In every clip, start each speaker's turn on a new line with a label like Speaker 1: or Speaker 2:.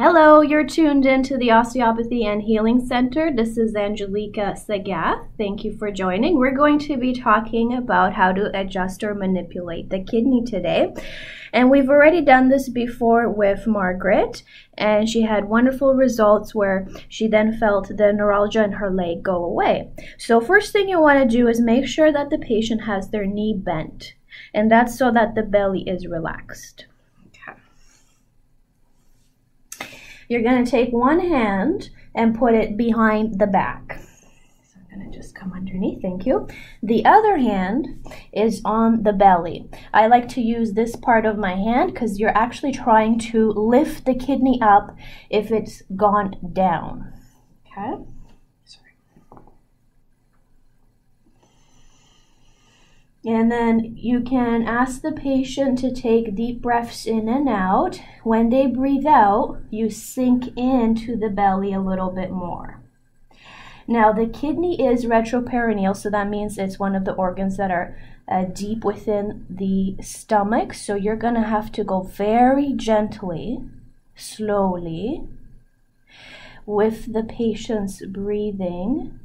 Speaker 1: Hello, you're tuned into the Osteopathy and Healing Center. This is Angelika Sagath. Thank you for joining. We're going to be talking about how to adjust or manipulate the kidney today. And we've already done this before with Margaret, and she had wonderful results where she then felt the neuralgia in her leg go away. So, first thing you want to do is make sure that the patient has their knee bent, and that's so that the belly is relaxed. You're going to take one hand and put it behind the back. So I'm going to just come underneath, thank you. The other hand is on the belly. I like to use this part of my hand because you're actually trying to lift the kidney up if it's gone down. Okay? And then you can ask the patient to take deep breaths in and out. When they breathe out, you sink into the belly a little bit more. Now, the kidney is retroperitoneal, so that means it's one of the organs that are uh, deep within the stomach. So you're going to have to go very gently, slowly, with the patient's breathing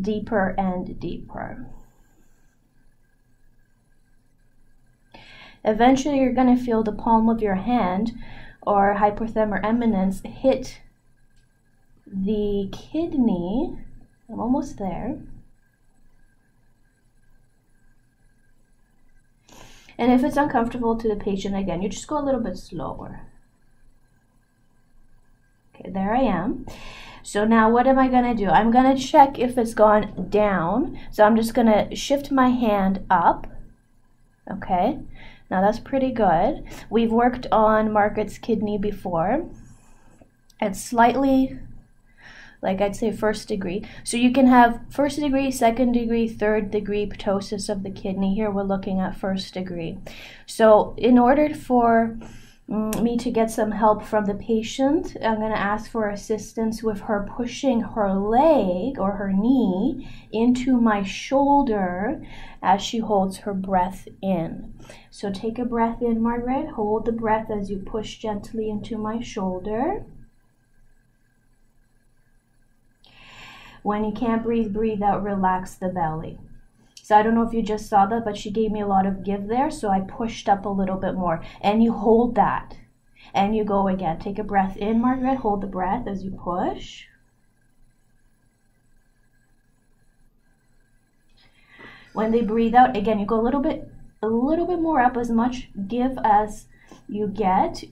Speaker 1: deeper and deeper. Eventually, you're going to feel the palm of your hand or hypothenar eminence hit the kidney. I'm almost there. And if it's uncomfortable to the patient, again, you just go a little bit slower. Okay, there I am. So now what am I going to do? I'm going to check if it's gone down. So I'm just going to shift my hand up. Okay. Now that's pretty good. We've worked on Margaret's kidney before. It's slightly, like I'd say first degree. So you can have first degree, second degree, third degree ptosis of the kidney. Here we're looking at first degree. So in order for Mm, me to get some help from the patient. I'm going to ask for assistance with her pushing her leg or her knee into my shoulder as she holds her breath in. So take a breath in, Margaret. Hold the breath as you push gently into my shoulder. When you can't breathe, breathe out, relax the belly. So I don't know if you just saw that, but she gave me a lot of give there. So I pushed up a little bit more. And you hold that. And you go again. Take a breath in, Margaret. Hold the breath as you push. When they breathe out, again, you go a little bit, a little bit more up, as much give as you get,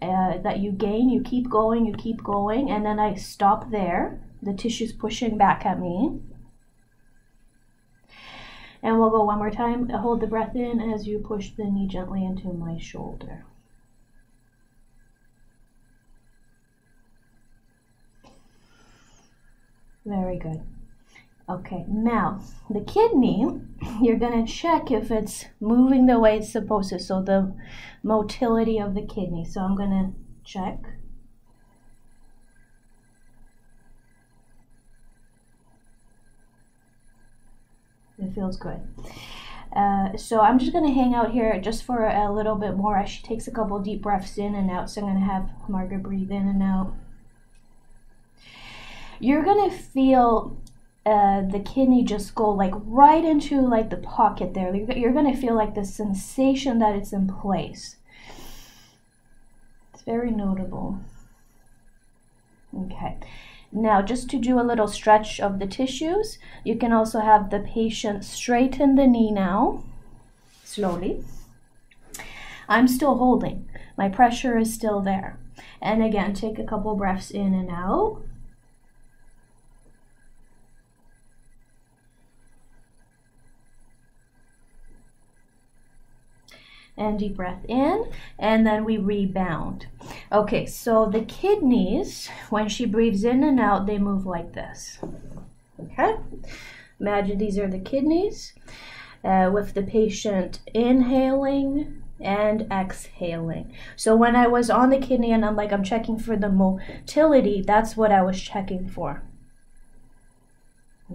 Speaker 1: uh, that you gain. You keep going, you keep going, and then I stop there. The tissue's pushing back at me. And we'll go one more time. Hold the breath in as you push the knee gently into my shoulder. Very good. Okay, now the kidney, you're going to check if it's moving the way it's supposed to. So the motility of the kidney. So I'm going to check. It feels good. Uh, so I'm just to hang out here just for a little bit more as she takes a couple deep breaths in and out. So I'm to have Margaret breathe in and out. You're to feel uh, the kidney just go like right into like the pocket there. You're, you're to feel like the sensation that it's in place. It's very notable. Okay. Now, just to do a little stretch of the tissues, you can also have the patient straighten the knee now, slowly. I'm still holding. My pressure is still there. And again, take a couple breaths in and out. and deep breath in, and then we rebound. Okay, so the kidneys, when she breathes in and out, they move like this. Okay, imagine these are the kidneys uh, with the patient inhaling and exhaling. So when I was on the kidney and I'm like, I'm checking for the motility, that's what I was checking for.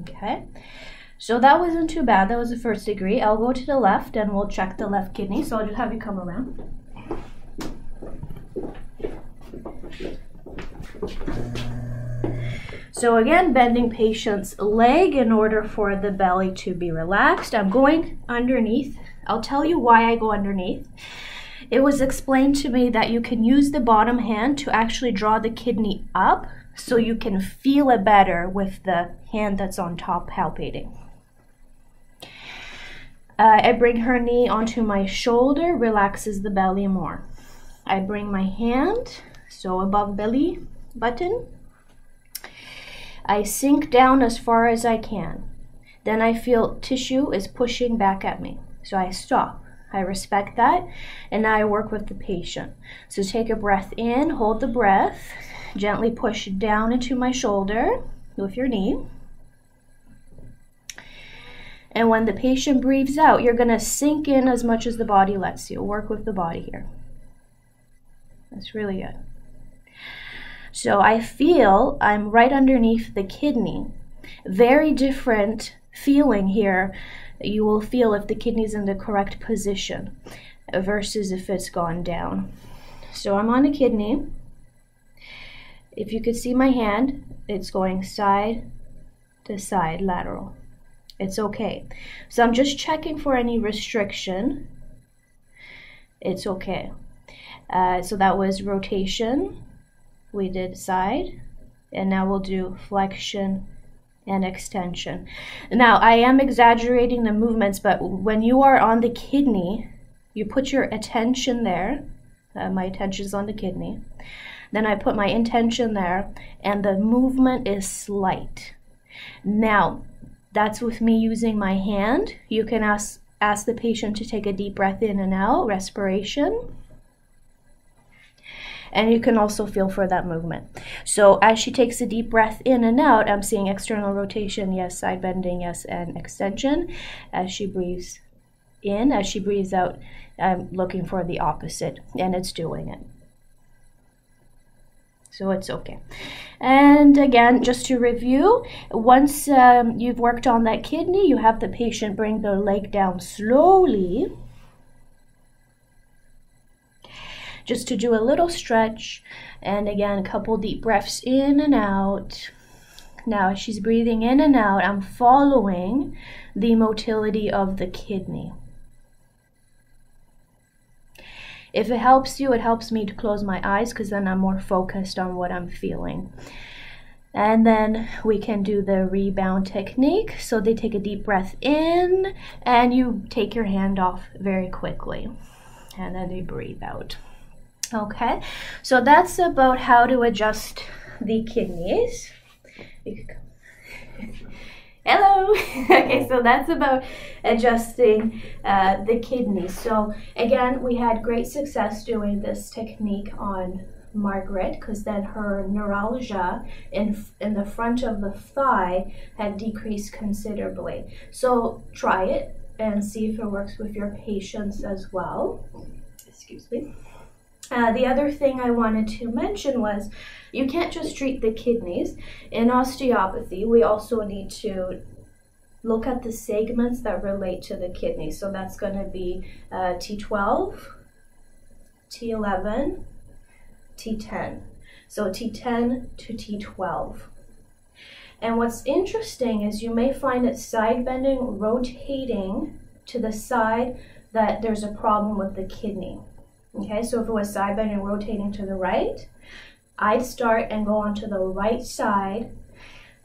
Speaker 1: Okay. So that wasn't too bad. That was the first degree. I'll go to the left and we'll check the left kidney. So I'll just have you come around. So again, bending patient's leg in order for the belly to be relaxed. I'm going underneath. I'll tell you why I go underneath. It was explained to me that you can use the bottom hand to actually draw the kidney up so you can feel it better with the hand that's on top palpating. Uh, I bring her knee onto my shoulder, relaxes the belly more. I bring my hand, so above belly button. I sink down as far as I can. Then I feel tissue is pushing back at me. So I stop. I respect that. And now I work with the patient. So take a breath in, hold the breath, gently push down into my shoulder with your knee. And when the patient breathes out, you're going to sink in as much as the body lets you. Work with the body here. That's really good. So I feel I'm right underneath the kidney. Very different feeling here. You will feel if the kidney's in the correct position versus if it's gone down. So I'm on the kidney. If you could see my hand, it's going side to side lateral. It's okay. So I'm just checking for any restriction. It's okay. Uh, so that was rotation. We did side. And now we'll do flexion and extension. Now, I am exaggerating the movements, but when you are on the kidney, you put your attention there. Uh, my attention is on the kidney. Then I put my intention there, and the movement is slight. Now, that's with me using my hand. You can ask, ask the patient to take a deep breath in and out, respiration. And you can also feel for that movement. So as she takes a deep breath in and out, I'm seeing external rotation, yes, side bending, yes, and extension. As she breathes in, as she breathes out, I'm looking for the opposite, and it's doing it so it's okay. And again, just to review, once um, you've worked on that kidney, you have the patient bring their leg down slowly. Just to do a little stretch, and again, a couple deep breaths in and out. Now, as she's breathing in and out, I'm following the motility of the kidney. If it helps you, it helps me to close my eyes because then I'm more focused on what I'm feeling. And then we can do the rebound technique. So they take a deep breath in and you take your hand off very quickly. And then they breathe out. Okay, so that's about how to adjust the kidneys. Hello. okay, so that's about adjusting uh, the kidneys. So again, we had great success doing this technique on Margaret because then her neuralgia in in the front of the thigh had decreased considerably. So try it and see if it works with your patients as well. Excuse me. Uh, the other thing I wanted to mention was you can't just treat the kidneys. In osteopathy, we also need to look at the segments that relate to the kidney. So that's going to be uh, T12, T11, T10. So T10 to T12. And what's interesting is you may find that side bending, rotating to the side that there's a problem with the kidney. Okay, so if it was side bending and rotating to the right, I'd start and go onto the right side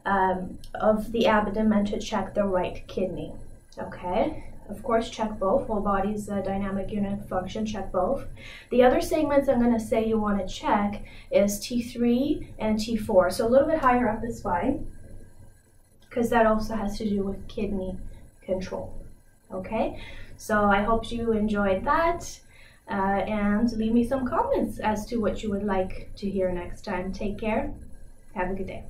Speaker 1: um, of the abdomen to check the right kidney. Okay, of course, check both. Whole body's a dynamic unit function, check both. The other segments I'm going to say you want to check is T3 and T4, so a little bit higher up the spine, because that also has to do with kidney control. Okay, so I hope you enjoyed that uh, and leave me some comments as to what you would like to hear next time. Take care. Have a good day.